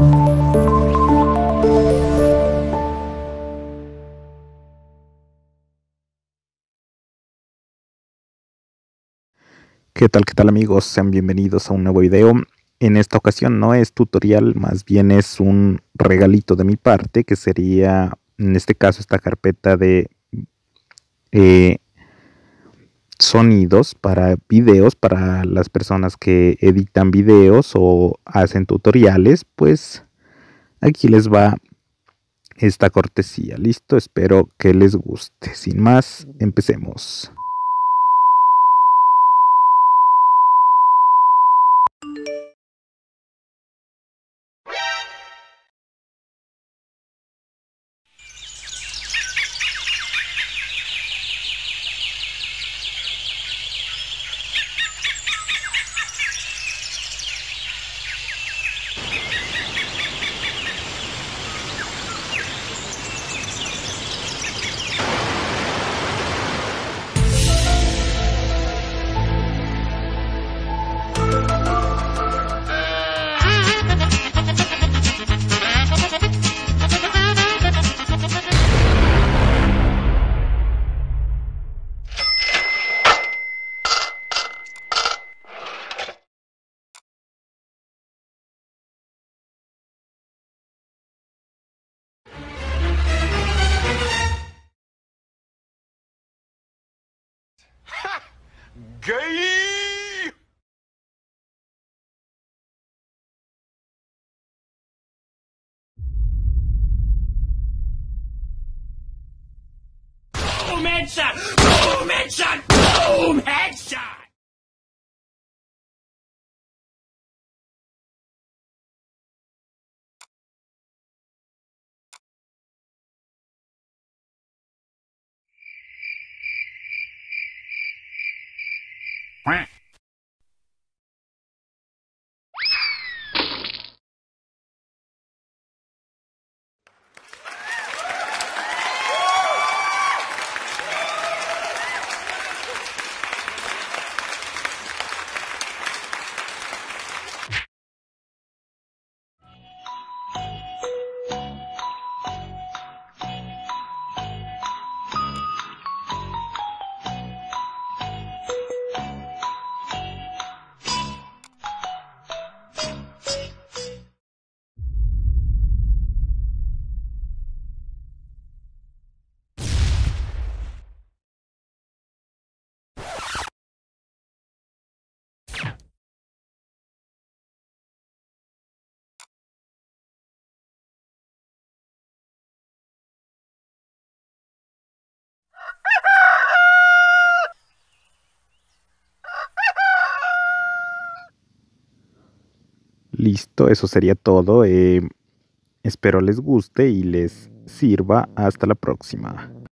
¿Qué tal, qué tal amigos? Sean bienvenidos a un nuevo video. En esta ocasión no es tutorial, más bien es un regalito de mi parte, que sería, en este caso, esta carpeta de eh, sonidos para videos, para las personas que editan videos o hacen tutoriales, pues aquí les va esta cortesía. Listo, espero que les guste. Sin más, empecemos. gay! Full Oh, man, mention! Listo, eso sería todo. Eh, espero les guste y les sirva. Hasta la próxima.